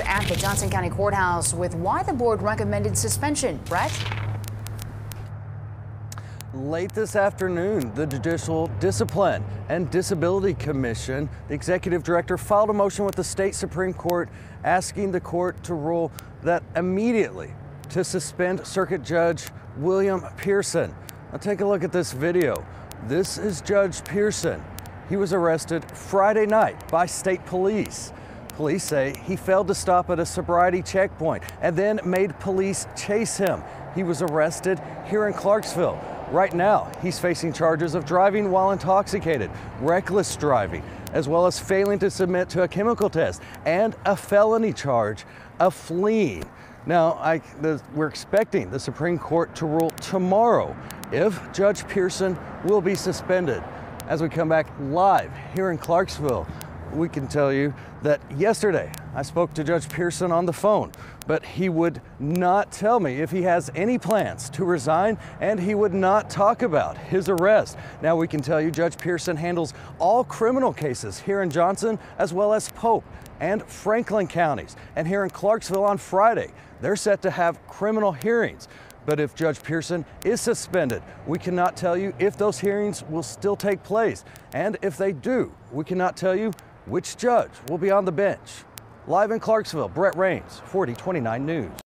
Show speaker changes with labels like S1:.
S1: at the Johnson County Courthouse with why the board recommended suspension. Brett?
S2: Late this afternoon, the Judicial Discipline and Disability Commission, the executive director, filed a motion with the state Supreme Court asking the court to rule that immediately to suspend Circuit Judge William Pearson. Now take a look at this video. This is Judge Pearson. He was arrested Friday night by state police. Police say he failed to stop at a sobriety checkpoint and then made police chase him. He was arrested here in Clarksville. Right now, he's facing charges of driving while intoxicated, reckless driving, as well as failing to submit to a chemical test, and a felony charge of fleeing. Now, I, the, we're expecting the Supreme Court to rule tomorrow if Judge Pearson will be suspended. As we come back live here in Clarksville, we can tell you that yesterday I spoke to Judge Pearson on the phone, but he would not tell me if he has any plans to resign and he would not talk about his arrest. Now we can tell you Judge Pearson handles all criminal cases here in Johnson as well as Pope and Franklin counties. And here in Clarksville on Friday, they're set to have criminal hearings. But if Judge Pearson is suspended, we cannot tell you if those hearings will still take place. And if they do, we cannot tell you which judge will be on the bench? Live in Clarksville, Brett Rains, 4029 News.